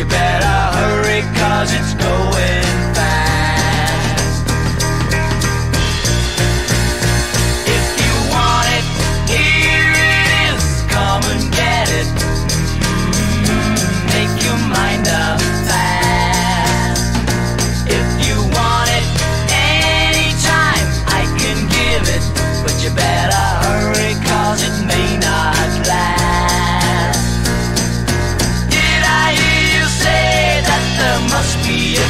you better hurry, cause it's going. Sophia.